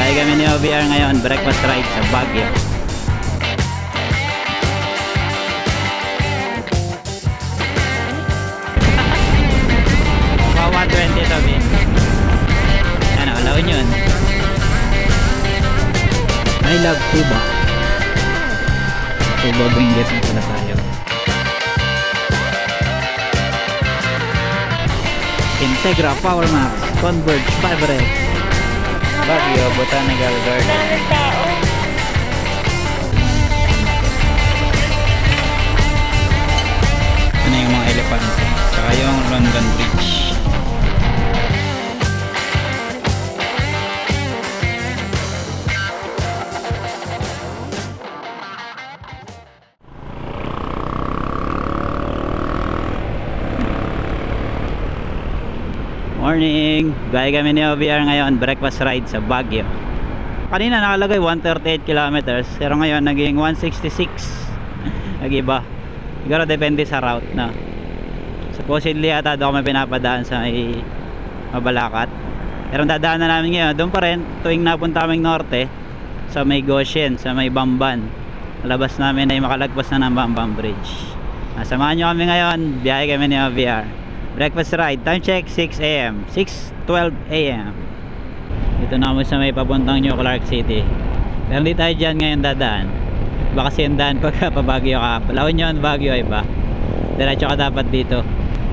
Bahay kami ni OBR ngayon, breakfast ride sa Baguio. Mga 120 to, Bin. Ano, yun. I love Cuba. Cuba Benguet na pala tayo. Integra Power Max Converge Fabric Baguio Botanical Garden. Ano yung mga elepante saka yung London Bridge Morning! Gaya kami ni OBR ngayon, breakfast ride sa Baguio. Kanina nakalagay 138 kilometers, pero ngayon naging 166. Nag-iba. Siguro depende sa route na. Supposedly ata daw kami pinapadaan sa may Mabalacat. Pero dadaan na namin ngayon, doon pa rin, tuwing napunta kaming norte, sa may Goshen, sa may Bamban. Labas namin ay makalagpas na ng Bamban Bridge. Ah, Samahan nyo kami ngayon, biyahe kami ni OBR. Breakfast ride, time check 6 a.m. 6.12 a.m. Dito na kami sa may papuntang New Clark City. Pero hindi tayo dyan ngayon dadaan. Baka kasi yung daan pagka pa Baguio ka. Nyo ang Baguio iba. Diretso ka dapat dito.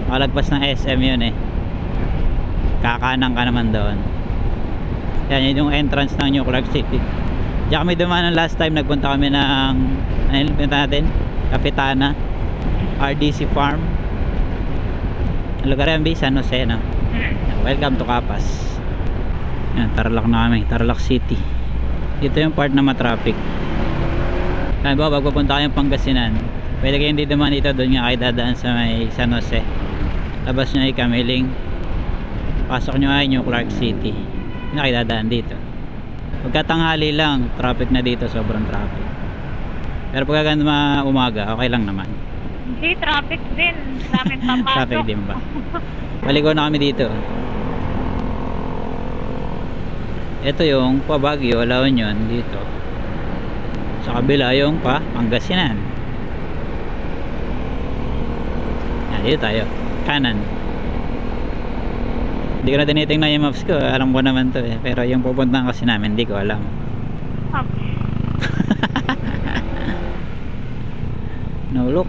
Makalagpas ng SM yun eh. Kakanan ka naman doon. Yan yun yung entrance ng New Clark City. Diyan kami dumaan ng last time. Nagpunta kami ng ano natin? Kapitana. RDC Farm. Ang lugar yan, B, San Jose, no? Welcome to Capas. Yan, Tarlac na kami. Tarlac City. Dito yung part na matraffic. Kaya ba, pag pupunta kayong Pangasinan, pwede kayong hindi dumaan dito, doon nga kayo dadaan sa may San Jose. Labas nyo ay Kamiling. Pasok nyo ay New Clark City. Hindi na kayo dadaan dito. Pagkatanghali lang, traffic na dito, sobrang traffic. Pero pagka umaga, okay lang naman. Hindi, traffic din. Daming papasok. Traffic din ba? Baligo na kami dito. Ito yung pa Baguio, La Union dito. Sa kabila yung pa Pangasinan. Yan, dito tayo. Kanan. Hindi ko na tinitingnan yung maps ko. Alam ko naman to eh. Pero yung pupuntahan kasi namin, hindi ko alam. No look.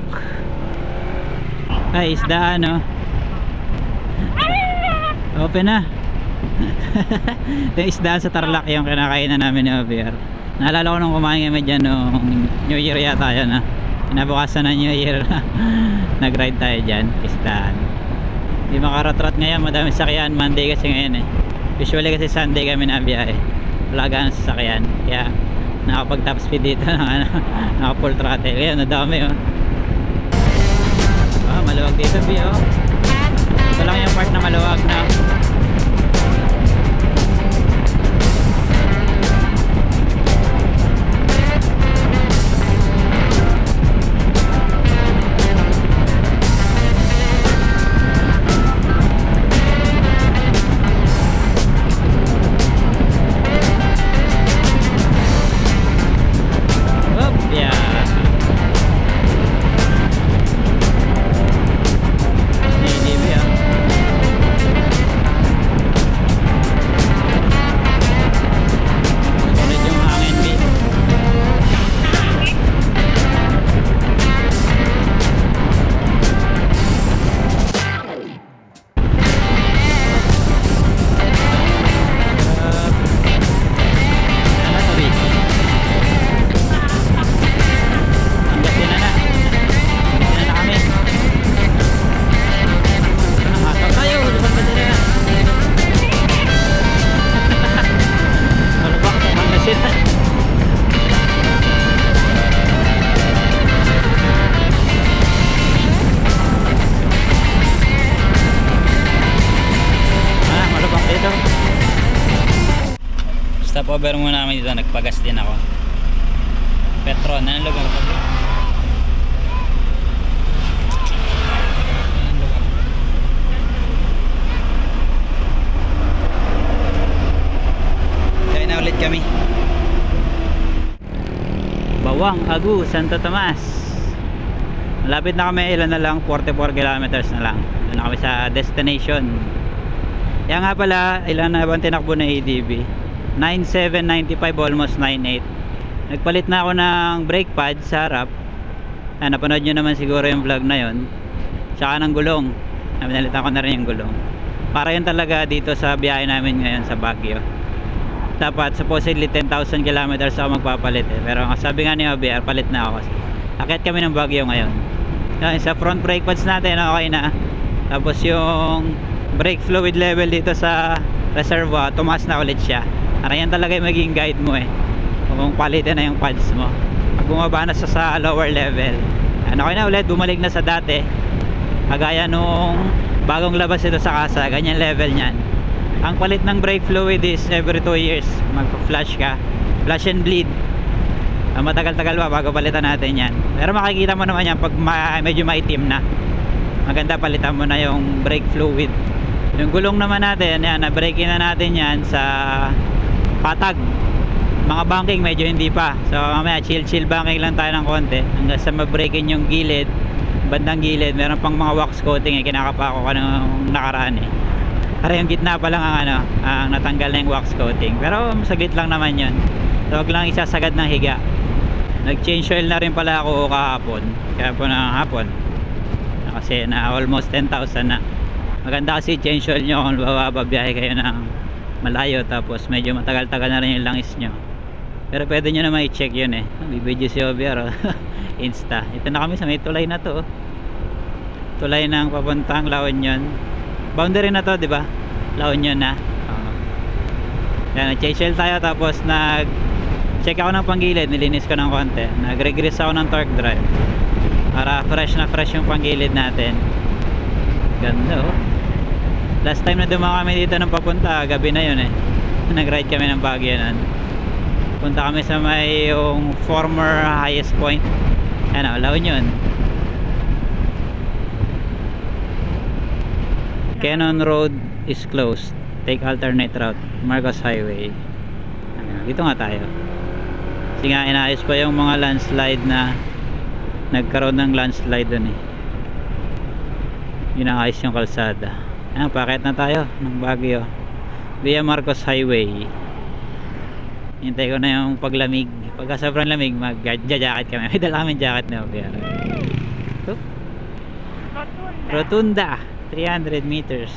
Ay, isda ano. Open na. yung isda sa Tarlac yung kinakainan namin ni OBR. Naalala ko nung kumain kami dyan nung New Year yata yun ha. Kinabukasan na New Year. Nag-ride tayo dyan. Isdaan. Hindi makaratrat ngayon. Madami sakyan. Monday kasi ngayon eh. Usually kasi Sunday kami na biyahe. Wala ganang sasakyan. Kaya nakapag top speed dito ng ano, naka full throttle. Ngayon nadami oh. Maluwag dito bi oh. Ito lang yung part na maluwag na. Agu, Santo Tomas. Malapit na kami, ilan na lang, 44 kilometers na lang. Doon na kami sa destination. Yan nga pala, ilan na bang tinakbo na ADB? 9795 almost 98. Nagpalit na ako ng brake pad sa harap. Ah, napanood nyo naman siguro yung vlog na yon. Tsaka ng gulong. Napinalitan ko na rin yung gulong. Para yun talaga dito sa biyahe namin ngayon sa Baguio. Dapat supposedly 10,000 kilometers ako magpapalit eh. Pero ang sabi nga ni OBR, palit na ako. Akit kami ng Baguio ngayon. Yan, sa front brake pads natin, okay na. Tapos yung brake fluid level dito sa reservoir, tumaas na ulit siya. Para talaga yung maging guide mo eh. Kung palitin na yung pads mo. Pag bumaba na sa, sa lower level. Ano okay na ulit, bumalik na sa dati. Kagaya nung bagong labas ito sa kasa, ganyan level niyan. Ang palit ng brake fluid is every 2 years. Magpa-flash ka. Flash and bleed. Ah, matagal-tagal pa bago palitan natin yan. Pero makikita mo naman yan pag ma medyo maitim na. Maganda palitan mo na yung brake fluid. Yung gulong naman natin, yan, na-brake na natin yan sa patag. Mga banking medyo hindi pa. So mamaya chill-chill banking lang tayo ng konti. Hanggang sa ma-breakin yung gilid, bandang gilid. Meron pang mga wax coating eh, kinakapa ko kanong nakaraan eh. Para yung gitna pa lang ang ano, ang natanggal na yung wax coating. Pero saglit lang naman yun. So wag lang isasagad ng higa. Nag-change oil na rin pala ako kahapon. Kaya po na hapon. Kasi na almost 10,000 na. Maganda kasi change oil nyo kung bababiyahe kayo ng malayo tapos medyo matagal-tagal na rin yung langis nyo. Pero pwede nyo naman i-check yun eh. Bibidyo si OBR oh. Insta. Ito na kami sa may tulay na to. oh. Tulay ng papuntang La Union. Boundary na to, di ba? La Union na. Oo. Yan, nag-change oil tayo tapos nag check ako ng panggilid, nilinis ko ng konti. Nag-regress ako ng torque drive. Para fresh na fresh yung panggilid natin. Ganda oh. Last time na dumaan kami dito ng papunta, gabi na yun eh. Nag-ride kami ng Baguio nun. Punta kami sa may yung former highest point. Ano, La Union. Cannon Road is closed. Take alternate route. Marcos Highway. Ano, dito nga tayo. Kasi nga inaayos pa yung mga landslide na nagkaroon ng landslide dun eh. Inaayos yung kalsada. Ayan, pakit na tayo ng Baguio. Via Marcos Highway. Hintay ko na yung paglamig. Pagka sobrang lamig, mag-jacket kami. May dala kami jacket na. Rotunda. Rotunda. 300 meters.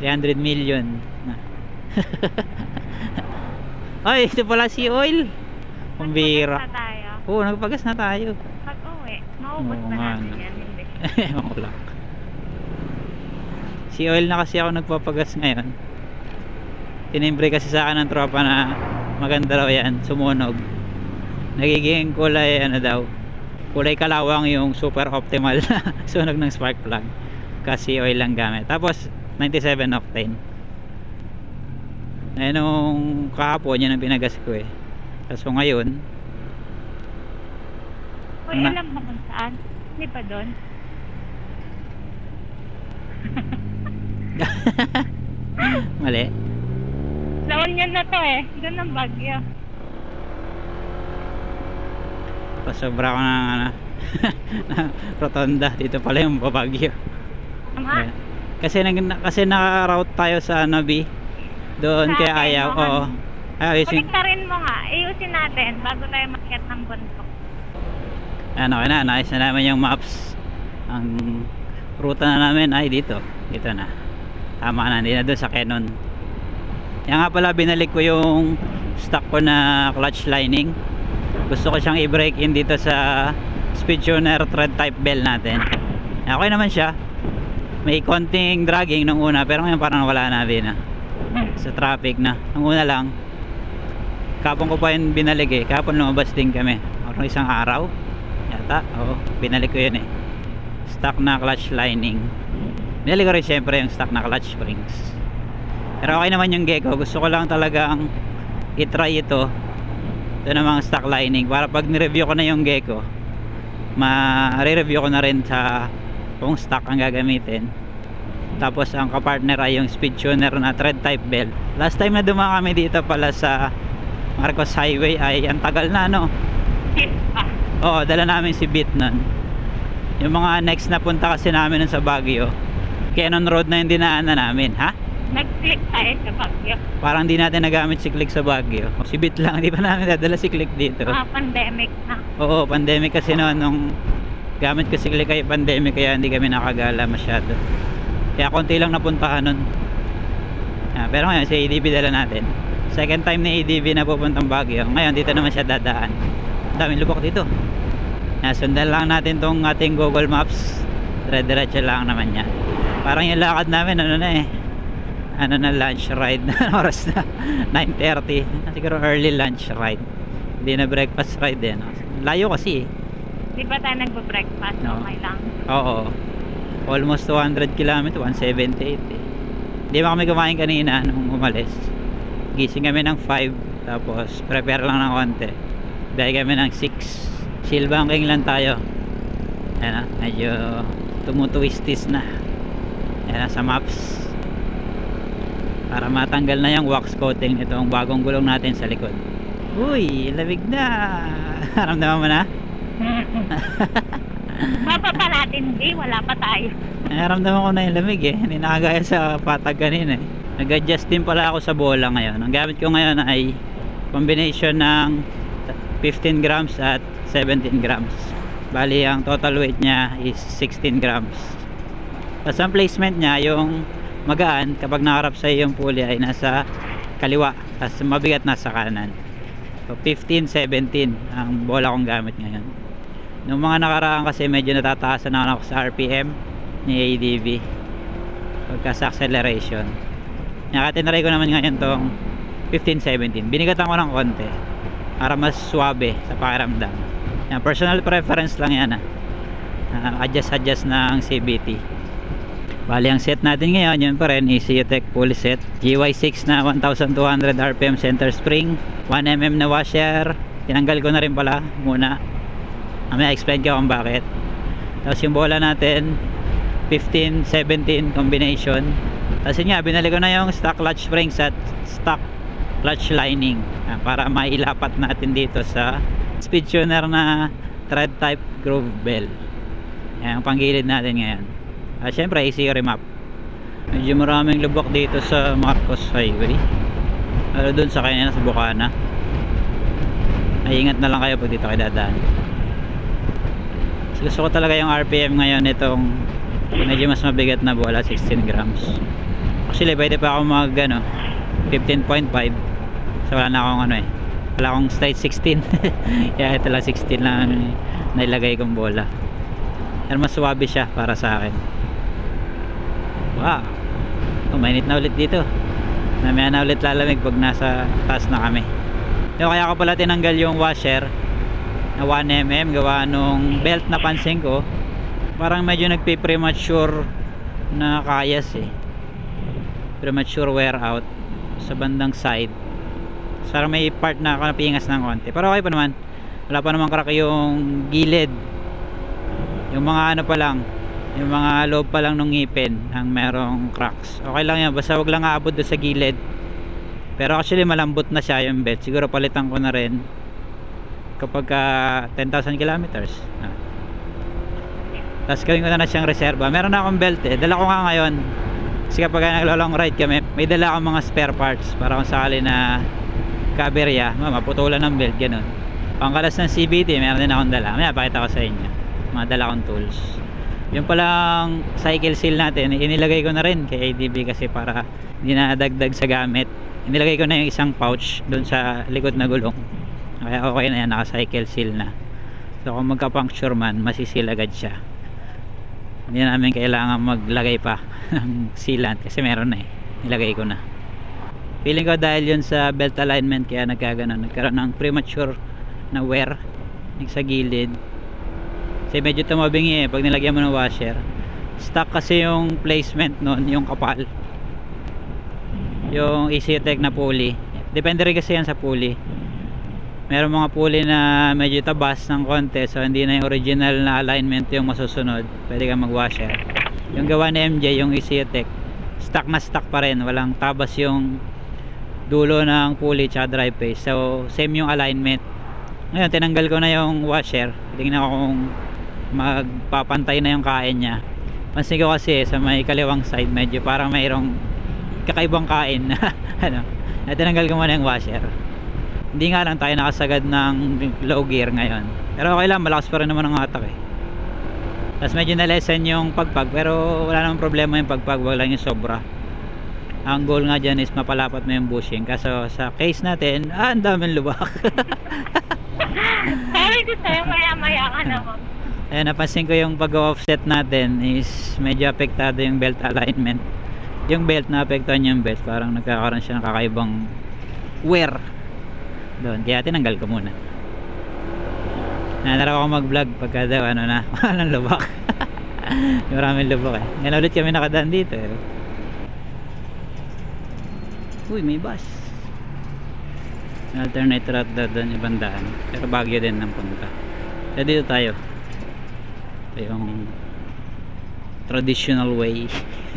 300 million. Ay, ito pala si oil. Kumbira. Oo, nagpagas na tayo. Pag uwi, maubos na natin yan. Hindi. Si oil na kasi ako nagpapagas ngayon. Tinimbre kasi sa akin ng tropa na maganda raw yan, sumunog. Nagiging kulay ano daw, kulay kalawang yung super optimal na sunog ng spark plug. Kasi oil lang gamit. Tapos 97 octane. Eh nung kahapon yun ang pinagas ko eh. Tapos ngayon, Uy, Na- alam mo kung saan? Hindi pa doon. mali. La Union na to eh. Doon ang Baguio. Pasobra ko ng ano, rotonda. Dito pala yung babagyo. Ayan. Kasi nag kasi naka-route tayo sa Nabi. Doon Sa kay atin, Ayaw. Oo. Ayusin. Kuliktarin mo nga. Ayusin natin bago tayo makiat ng bundok. Ano okay na, naayos na namin yung maps. Ang ruta na namin ay dito. Dito na. Tama na, hindi na doon sa Canon. Yan nga pala, binalik ko yung stock ko na clutch lining. Gusto ko siyang i-break in dito sa speed tuner thread type bell natin. Okay naman siya. May konting dragging nung una, pero ngayon parang wala na din na. Sa traffic na. Ang una lang, kapon ko pa yun binalik eh. Kapon lumabas din kami. Parang isang araw. Yata, oo. Binalik ko yun eh. Stock na clutch lining. Binalik ko rin syempre yung stock na clutch springs. Pero okay naman yung gecko. Gusto ko lang talagang itry ito. Ito na mga stock lining. Para pag nireview ko na yung gecko, ma-review ko na rin sa kung stock ang gagamitin. tapos ang kapartner ay yung speed tuner na thread type belt. Last time na dumaan kami dito pala sa Marcos Highway ay ang tagal na no? Oo dala namin si Bit nun. Yung mga next na punta kasi namin nun sa Baguio Canon Road na yung dinaanan namin ha? Nag-click tayo sa Baguio. parang di natin nagamit si Click sa Baguio. Si Bit lang di pa namin dadala si Click dito? Mga pandemic na. Oo, pandemic kasi noon nung gamit ko sigli kayo pandemic kaya hindi kami nakagala masyado. Kaya konti lang napuntahan nun. Ah, pero ngayon si ADB dala natin. Second time ni ADB na pupuntang Baguio. Ngayon dito naman siya dadaan. Daming lubok dito. Ah, sundan lang natin tong ating Google Maps. Dire-diretso lang naman yan. Parang yung lakad namin ano na eh. Ano na lunch ride na oras na 9.30 siguro early lunch ride hindi na breakfast ride eh no? layo kasi eh Di ba tayo nagbo-breakfast? No. Okay lang. Oo. Almost 200 km, 178 eh. Hindi pa kami kumain kanina nung umalis. Gising kami ng 5, tapos prepare lang ng konti. Biyahe kami ng 6. Chill banking lang tayo. Ayan na, medyo tumutwistis na. Ayan na, sa maps. Para matanggal na yung wax coating nitong bagong gulong natin sa likod. Uy, lamig na. Naramdaman mo na? Baba pa natin, di. Wala pa tayo. Naramdaman ko na yung lamig eh. Hindi nakagaya sa patag kanina eh. Nag-adjust din pala ako sa bola ngayon. Ang gamit ko ngayon ay combination ng 15 grams at 17 grams. Bali, ang total weight niya is 16 grams. Tapos ang placement niya, yung magaan, kapag nakarap sa yung pulley ay nasa kaliwa. Tapos mabigat nasa kanan. So 15, 17 ang bola kong gamit ngayon. Nung mga nakaraan kasi medyo natataasan na ako sa RPM ni ADV pagka sa acceleration. Nakatinry ko naman ngayon tong 15-17. Binigatan ko ng konti para mas suabe sa pakiramdam. Yan, personal preference lang yan. Ah. adjust-adjust na ang CBT. Bali ang set natin ngayon, yun pa rin, ECU Tech Pulley Set. GY6 na 1200 RPM center spring. 1mm na washer. Tinanggal ko na rin pala muna. Mamaya explain ko kung bakit. Tapos yung bola natin, 15-17 combination. Tapos yun nga, binali ko na yung stock clutch springs at stock clutch lining ah, para mailapat natin dito sa speed tuner na thread type groove bell. Yan ang panggilid natin ngayon. At syempre, easy remap. Medyo maraming lubak dito sa Marcos Highway. Lalo dun sa kanya sa Bukana. Ay, ingat na lang kayo pag dito kayo dadaan. Gusto ko talaga yung RPM ngayon itong medyo mas mabigat na bola 16 grams. Actually pwede pa ako mag ano 15.5 so wala na akong ano eh wala akong stage 16 kaya ito lang 16 lang nailagay kong bola. Pero mas suwabe siya para sa akin. Wow. Oh, mainit na ulit dito. Mamaya na ulit lalamig pag nasa taas na kami. So, kaya ko pala tinanggal yung washer na 1mm gawa nung belt na pansin ko parang medyo nagpe-premature na kayas eh. Premature wear out sa bandang side. Parang may part na kanapingas ng konti. Pero okay pa naman. Wala pa naman crack yung gilid. Yung mga ano pa lang yung mga loob pa lang ng ngipin ang merong cracks. Okay lang yan. Basta wag lang aabot sa gilid. Pero actually malambot na siya yung belt. Siguro palitan ko na rin kapag uh, 10,000 kilometers. Ah. tapos gawin ko na na siyang reserva. Meron na akong belt eh. Dala ko nga ngayon. Kasi kapag naglo-long ride kami may dala akong mga spare parts para kung sakali na kaberya maputulan ng belt ganun. Pangkalas ng CBT meron din akong dala. May pakita ko sa inyo. Mga dala kong tools. Yung palang cycle seal natin. Inilagay ko na rin kay ADB kasi para hindi na sa gamit. Inilagay ko na yung isang pouch doon sa likod na gulong kaya okay na yan naka cycle seal na. So kung magka puncture man masisil agad siya. Hindi namin kailangan maglagay pa ng sealant kasi meron na eh. Nilagay ko na. Feeling ko dahil yun sa belt alignment kaya nagkaganon. Nagkaroon ng premature na wear sa gilid. Kasi medyo tumabingi eh pag nilagyan mo ng washer. Stuck kasi yung placement nun yung kapal. Yung EasyTech na pulley. Depende rin kasi yan sa pulley meron mga pulley na medyo tabas ng konti so hindi na yung original na alignment yung masusunod. Pwede kang mag washer yung gawa ni MJ yung ECU Tech stock na stock pa rin. Walang tabas yung dulo ng pulley tsaka drive face so same yung alignment. Ngayon tinanggal ko na yung washer. Tingnan ko kung magpapantay na yung kain niya. Pansin ko kasi sa may kaliwang side medyo parang mayroong kakaibang kain. Na ano? Na tinanggal ko muna yung washer hindi nga lang tayo nakasagad ng low gear ngayon pero okay lang malakas pa rin naman ang atak eh tapos medyo na-lessen yung pagpag pero wala namang problema yung pagpag wala lang yung sobra ang goal nga dyan is mapalapat mo yung bushing kaso sa case natin ah ang daming lubak Sabi ko sa'yo, maya-maya ka naman. Ayan, napansin ko yung pag-offset natin is medyo apektado yung belt alignment. Yung belt na apektuhan yung belt, parang nagkakaroon siya ng kakaibang wear. Doon, kaya tinanggal ko muna. Nanaraw ako mag-vlog pagka daw ano na, walang lubak. Maraming lubak eh. Ngayon ulit kami nakadaan dito eh. Uy, may bus. Alternate route daw doon ibang daan. Pero Baguio din ng punta. Kaya dito tayo. Ito yung traditional way.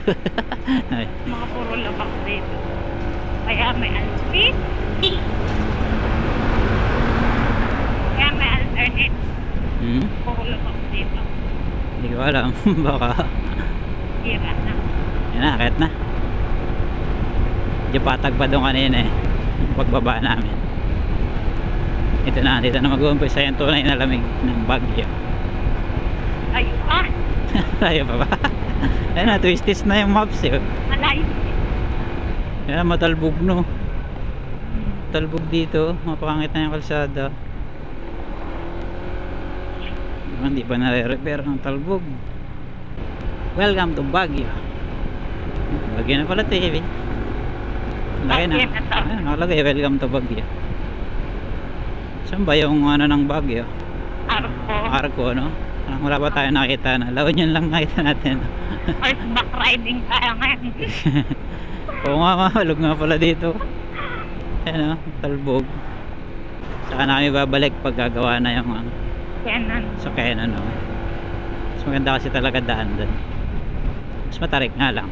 Ay, Mga puro labak dito. Kaya may alternate. Kaya alternate. hmm? Puro labak dito. Hindi ko alam. Baka. Hira na. Yan na, kahit na. Medyo patag pa doon kanina eh. Pagbaba namin. Ito na, dito na mag-uumpisa yung tunay na lamig ng Baguio. Ay, ah! Tayo pa ba? Ayan na, twisties na yung maps eh. Malayo. Ayan, matalbog no. Talbog dito, mapakangit na yung kalsada. Hindi pa nare-repair ng talbog. Welcome to Baguio. Baguio na pala TV. Laki na. Ayan, nakalagay, welcome to Baguio. Saan ba yung ano ng Baguio? Arko. Arco, no? Parang wala pa tayo nakita na. Laon yun lang nakita natin. Horseback riding tayo ngayon. Oo nga, mahalog nga pala dito. Ayan o, talbog. Saka na kami babalik pag gagawa na yung ano, Canon. sa Canon. No? Mas maganda kasi talaga daan doon. Mas matarik nga lang.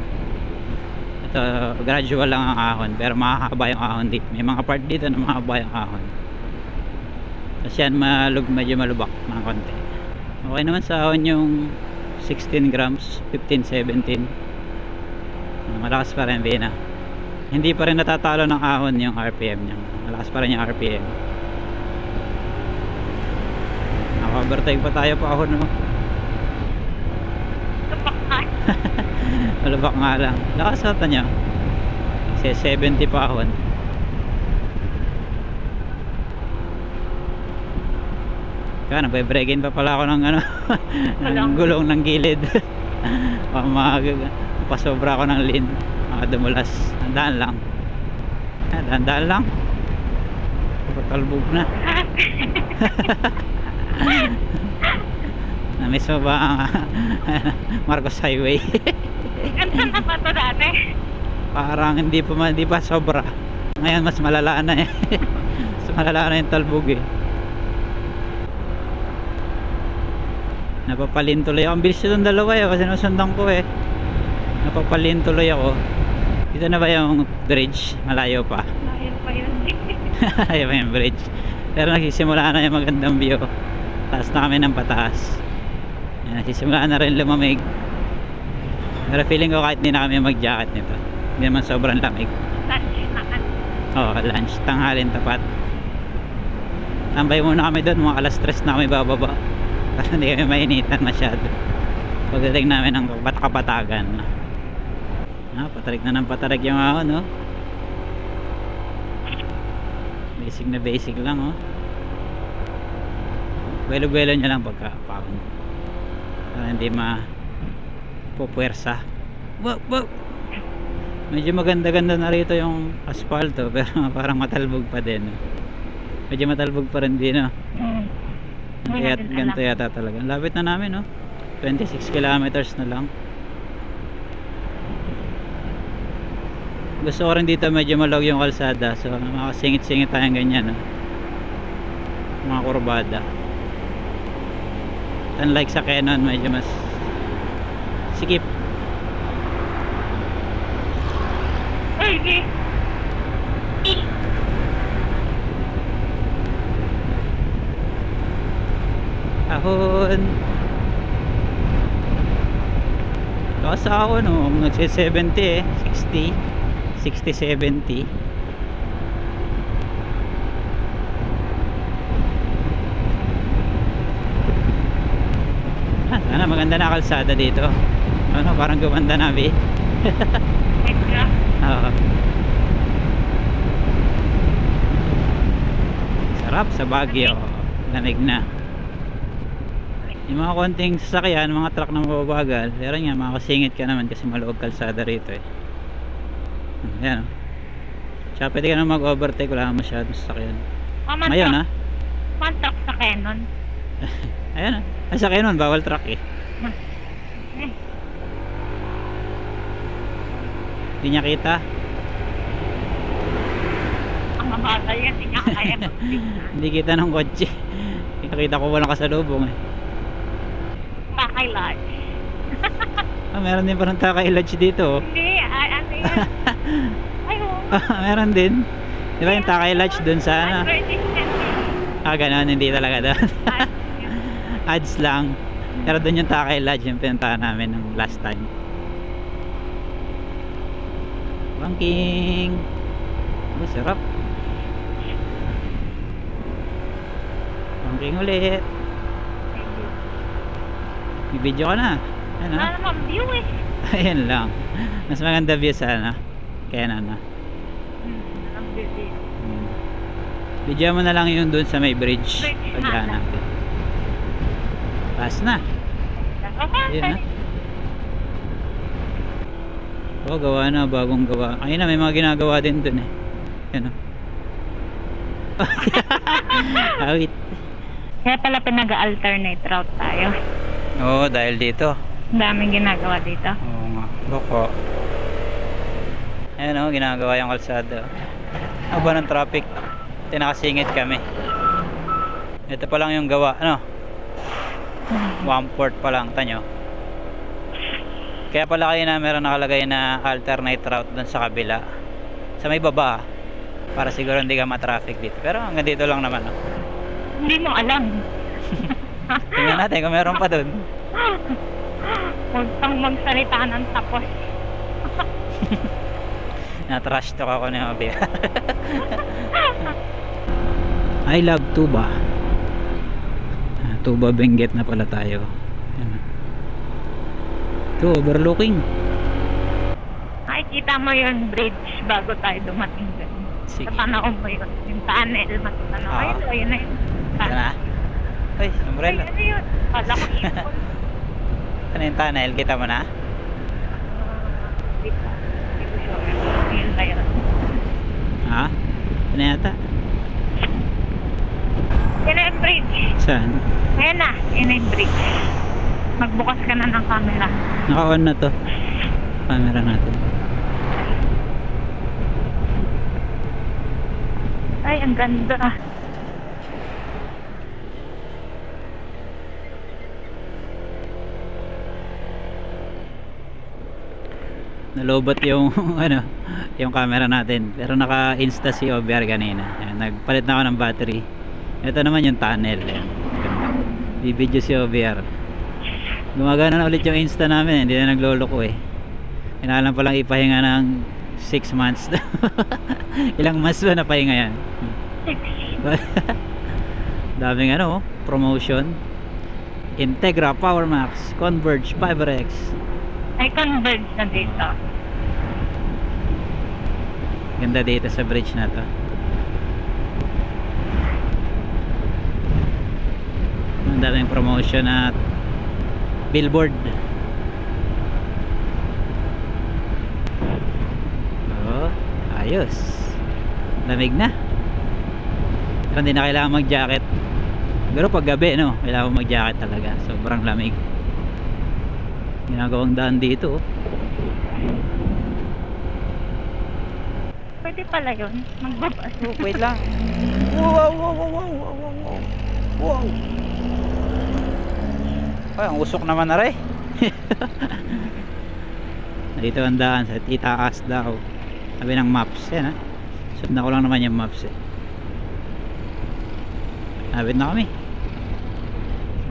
Ito, gradual lang ang ahon. Pero mahahaba yung ahon dito. May mga part dito na mahaba yung ahon. Tapos yan, malug, medyo malubak ng konti. Okay naman sa ahon yung 16 grams, 15, 17. Malakas pa rin, Bina. Hindi pa rin natatalo ng ahon yung RPM niya. Malakas pa rin yung RPM. Naka-overtake pa tayo pa? Tupak ka. Malabak nga lang. Lakas ata niya. Kasi 70 pa ahon. Kaya nagbe-break-in pa pala ako ng ano ng gulong ng gilid. Pasobra ako ng lin. Mga dumulas. Dandaan lang. Dandaan lang. Patalbog na. Na-miss mo ba ang Marcos Highway? Ganda na ba ito dati? Parang hindi pa hindi pa sobra. Ngayon mas malala na eh. mas malala na yung talbog eh. Napapalin tuloy ako. Ang bilis itong dalawa eh. Kasi sinusundan ko eh. Napapalin tuloy ako. Dito na ba yung bridge? Malayo pa. Layo pa yun. Ayaw yung bridge. Pero nagsisimula na yung magandang view. Taas na kami ng pataas. Yan, nagsisimula na rin lumamig. Pero feeling ko kahit hindi na kami mag-jacket nito. Hindi naman sobrang lamig. Lunch ka. Oo, lunch. Tanghalin tapat. Tambay muna kami doon. Mga alas 3 na kami bababa. Para hindi kami mainitan masyado. Pagdating namin ng kapat kapatagan. Ah, patarik na ng patarik yung ahon, no? Basic na basic lang, oh. Belo-belo nyo lang pagka paon. Para hindi ma pupuwersa. Wow, wow. Medyo maganda-ganda na rito yung asfalto pero parang matalbog pa din. Medyo matalbog pa rin din, no? Hindi Kaya ganito yata talaga. Lapit na namin, no? 26 kilometers na lang. Gusto ko rin dito medyo malog yung kalsada. So, makasingit-singit tayong ganyan, no? Mga kurbada unlike sa Canon medyo mas sikip. Ahon. Kasi ako no? Nagsi 70 eh. 60 60 70 Sana maganda na kalsada dito. Ano, parang gumanda na, Bi. Oo. Sarap sa Baguio. Lamig na. Yung mga konting sasakyan, mga truck na mababagal, pero nga, makakasingit ka naman kasi maluwag kalsada rito eh. Ayan o. Tsaka pwede ka na mag-overtake, wala kang masyadong sasakyan. Oh, Ngayon ha. man truck sa Canon. Ayan o. Ay, sa nun, bawal truck eh. Eh, Hindi niya kita. ang mabagal yan, hindi niya kaya. Hindi kita ng kotse. Nakita ko walang kasalubong eh. Takay lodge. Ah, meron din parang Takay Lodge dito oh. Hindi, ay, ano yan? Ay, oh. Ah, meron din. Di ba yung Takay Lodge dun sa ano? Ah, ganun. Hindi talaga doon. Ad- Ads lang. Pero doon yung Takay Lodge yung pinuntahan namin nung last time. Banking. Oh, sarap. Banking ulit. May video ka na. Ano? Wala naman view eh. Ayan lang. Mas maganda view sa ano. Kaya na na. Hmm, busy. Hmm. Video mo na lang yung doon sa may bridge. Ah. natin. Taas na. Okay, Yun na. Oh, gawa na. Bagong gawa. Ayun na, may mga ginagawa din doon eh. Yan o. Awit. Kaya pala pinag-alternate route tayo. Oo, dahil dito. Ang daming ginagawa dito. Oo nga. Loko. Ayan o, ginagawa yung kalsada. Aba ng traffic. Tinakasingit kami. Ito pa lang yung gawa. Ano? One port pa lang. Tanyo. Kaya pala kayo na meron nakalagay na alternate route dun sa kabila. Sa may baba. Para siguro hindi ka matraffic dito. Pero hanggang dito lang naman. Oh. Hindi mo alam. Tingnan natin kung meron pa dun. Huwag kang magsalita ng tapos. Na-trash talk ako ni Obi. I love Tuba. Tuba Benguet na pala tayo. Ayan. Ito, overlooking. Nakikita mo yung bridge bago tayo dumating dun. Sige. Sa panahon mo yun. Yung tunnel, matutano. Ah. Ayun o, yun na yun. Na. Ay, Ay, umbrella. ano yun? Kala ko ipon. Ano yung tunnel? Kita mo na? Dito. Hindi ko sure. Yun? Ha? Ano yata? Yung bridge. Saan? Ayan na, yung bridge. Magbukas ka na ng camera. Naka-on na to. Camera natin. Ay, ang ganda. Nalobot yung ano, yung camera natin. Pero naka-insta si OBR kanina. Nagpalit na ako ng battery. Ito naman yung tunnel. Bibidyo si OBR. Gumagana na ulit yung insta namin. Hindi na nagloloko eh. Kailangan pa lang ipahinga ng 6 months. Ilang months ba napahinga yan? Daming ano, promotion. Integra Power Max, Converge, FiberX. Ay, converge na dito. Ganda dito sa bridge na to. Ang daming promotion at billboard. Oh, ayos. Lamig na. Pero hindi na kailangan mag-jacket. Pero pag gabi, no, kailangan mag-jacket talaga. Sobrang lamig. Ginagawang daan dito. oh. Pwede pala yun. Magbabas. Oh, wait lang. Wow, wow, wow, wow, wow, wow, wow. Wow. Ay, ang usok naman na rin. Dito ang daan sa titaas daw. Sabi ng maps. Yan ha. Sundan ko lang naman yung maps eh. Habit na kami.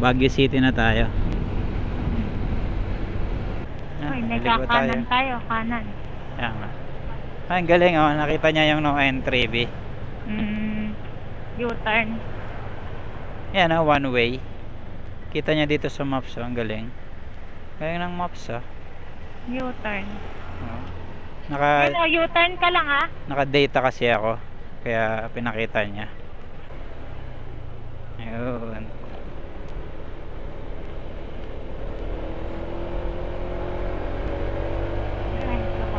Baguio City na tayo. Naligo nagkakanan tayo. Kanan. Yan nga. Ay, ang galing oh. Nakita niya yung no entry B. Mm, U-turn. Yan oh, one way. Kita niya dito sa maps oh. Ang galing. Galing ng maps oh. U-turn. Oh. Naka, Ano, U-turn ka lang ah. naka-data kasi ako. Kaya pinakita niya. Ayun. Ay, ako.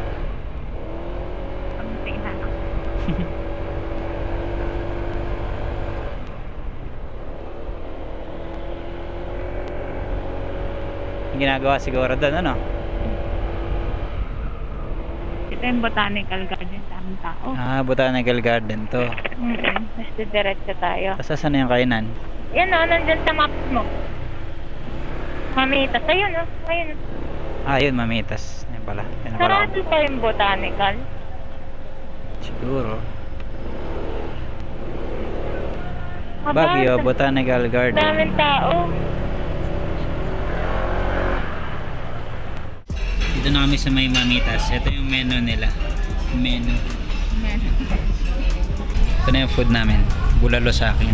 Pagdating na lang. Yung ginagawa siguro doon ano? Ito yung botanical garden sa aming tao. Ah, Botanical Garden to. Mm-mm. Mas diretso tayo. Tapos saan na yung kainan? Yan o, nandyan sa maps mo. Mamitas. Ayun o, ayun o. Ah, yun, mamitas. Yan pala. Yan. Sarado pa yung botanical. Siguro. Sa- Botanical Garden. Daming tao. Dito na sa may mamitas. Ito yung menu nila. Menu. Ito na yung food namin. Bulalo sa akin.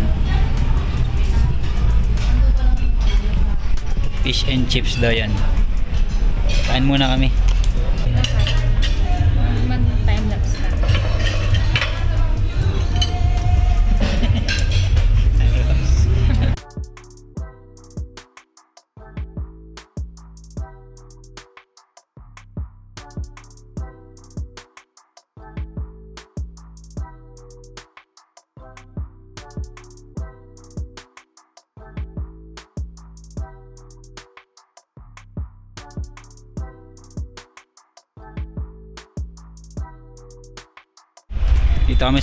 Fish and chips daw yan. Kain muna kami.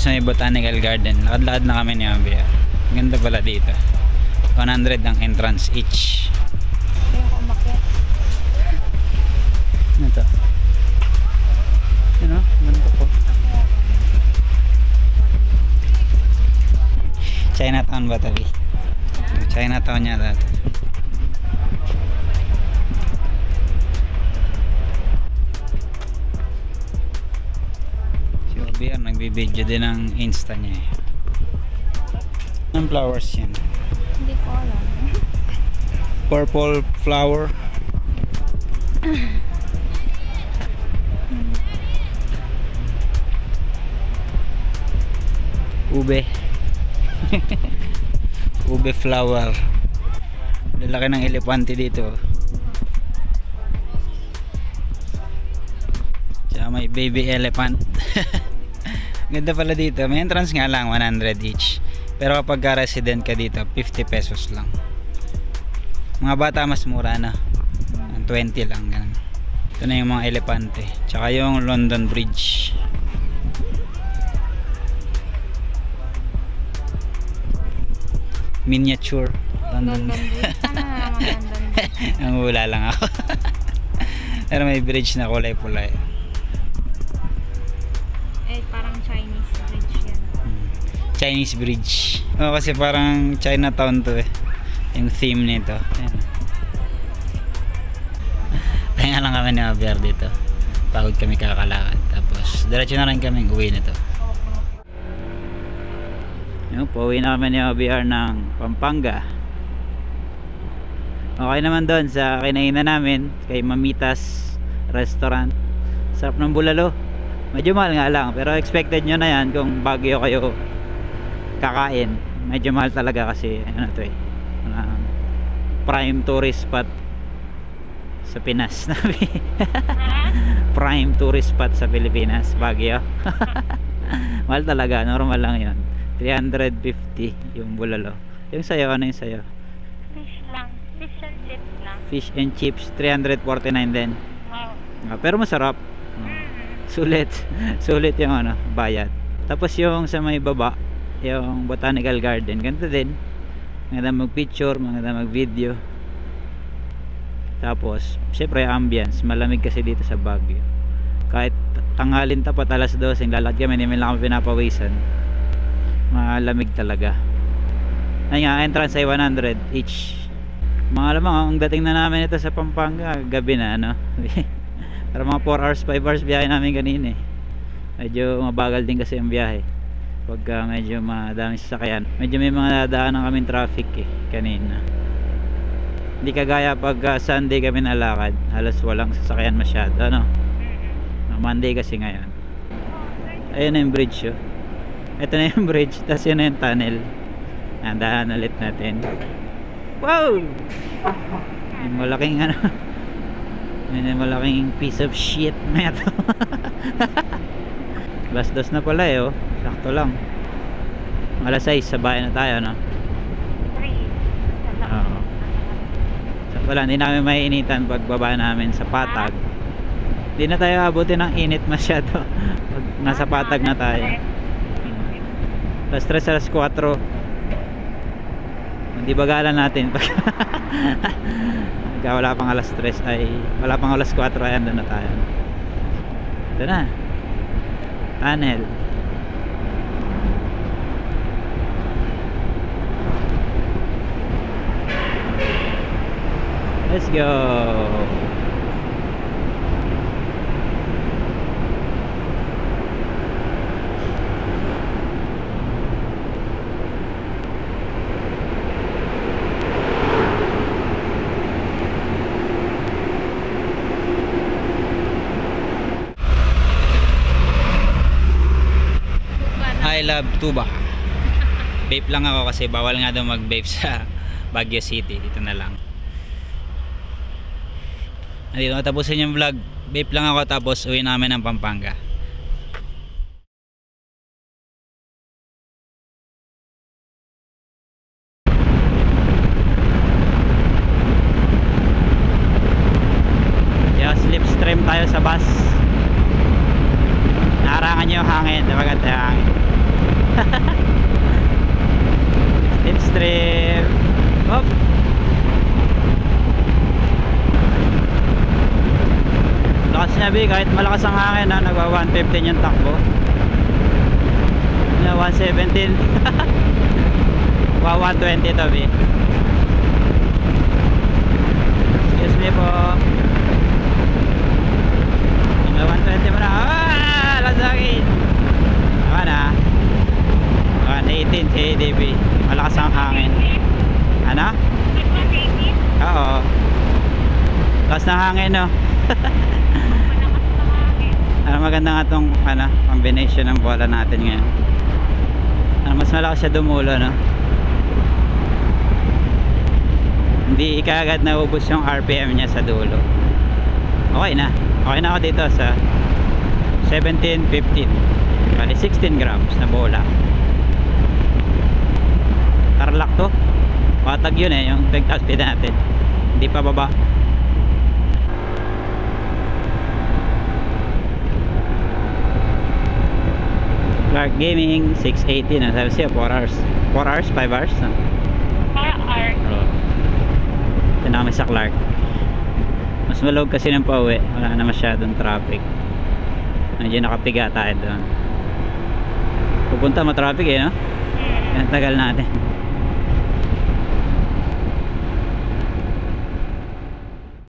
Sa may Botanical Garden. Lakad-lakad na kami ni Abia. Ganda pala dito. 100 ang entrance each. Ano to? Ano? Ganda po. Chinatown ba tabi? Chinatown niya dati. OBR nagbibideo din ng insta niya eh. Anong flowers yan? Hindi ko alam. Purple flower. Ube. Ube flower. Lalaki ng elepante dito. Tsaka may baby elephant. Ganda pala dito. May entrance nga lang 100 each. Pero kapag ka resident ka dito, 50 pesos lang. Mga bata mas mura na. Ang 20 lang ganun. Ito na yung mga elepante. Tsaka yung London Bridge. Miniature. London. London Bridge. Bridge. Ang hula lang ako. Pero may bridge na kulay pula. Eh, Chinese bridge. Oh, kasi parang Chinatown to eh. Yung theme nito. Ayan. Kaya lang kami ni Javier dito. Pagod kami kakalakad. Tapos, diretso na rin kami uwi nito. Yung pauwi na kami ni Javier ng Pampanga. Okay naman doon sa kinainan namin kay Mamitas Restaurant. Sarap ng bulalo. Medyo mahal nga lang pero expected nyo na yan kung bagyo kayo kakain. Medyo mahal talaga kasi ano to eh. um, prime tourist spot sa Pinas. prime tourist spot sa Pilipinas, Baguio. mahal talaga, normal lang 'yon. 350 yung bulalo. Yung sayo, ano yung sayo? Fish lang. Fish and chips lang. Fish and chips, 349 din. Wow. Ah, pero masarap. Mm. Sulit. Sulit yung ano, bayad. Tapos yung sa may baba, yung botanical garden, ganito din. Maganda mag-picture, maganda mag-video. Tapos, syempre ambience, malamig kasi dito sa Baguio. kahit tanghalin tapat alas 12 lalakad kami hindi lang kami pinapawisan. Malamig talaga. Ay nga entrance ay 100 each. Mga lamang ang dating na namin ito sa Pampanga gabi na ano? Para mga 4 hours 5 hours biyahe namin kanina eh. Medyo mabagal din kasi ang biyahe pagka medyo madami sasakyan medyo may mga dadaanan kaming traffic eh kanina. Hindi kagaya pag uh, Sunday kami nalakad. Halos walang sasakyan masyado ano? Ah, Monday kasi ngayon. Ayun na yung bridge oh. ito na yung bridge tapos yun na yung tunnel. Andahan ulit natin. Wow! Yung malaking ano? Yung malaking piece of shit na ito. Alas dos na pala eh oh. Sakto lang alas 6 sa bahay na tayo no Oo. So, wala, hindi namin maiinitan pagbaba namin sa patag. Hindi na tayo abutin ng init masyado. Pag nasa patag na tayo. Alas 3, alas 4. Hindi bagalan natin. Pag wala pang alas 3 ay wala pang alas 4 ay andun na tayo. Ito na. Tunnel. Let's go. I love tuba. Vape lang ako kasi bawal nga daw mag-vape sa Baguio City. Dito na lang. Dito tapusin yung vlog. Vape lang ako tapos uwi namin ng Pampanga. Kaya slipstream tayo sa bus. Nakarangan nyo yung hangin. Maganda yung hangin. slipstream. Hop. lakas niya bi kahit malakas ang hangin ha nagwa 115 yung takbo na 117 wa 120 to bi excuse me po na 120 mo na ah lasagin tama na 118 si ADB malakas ang hangin ano? oo lakas ng hangin no? Ano maganda nga tong ano, combination ng bola natin ngayon. Ano, mas malakas siya dumulo no? Hindi ikagad naubos yung RPM niya sa dulo. Okay na. Okay na ako dito sa 17.15 bali 16 grams na bola. Tarlac to. Patag yun eh yung speed natin. Hindi pa baba Clark Gaming 680 na sabi siya 4 hours. 4 hours 5 hours no? Oo. ito na kami sa Clark. Mas malog kasi ng pauwi. Wala na masyadong traffic. Medyo nakapiga tayo doon. Pupunta matraffic eh no? Ang tagal natin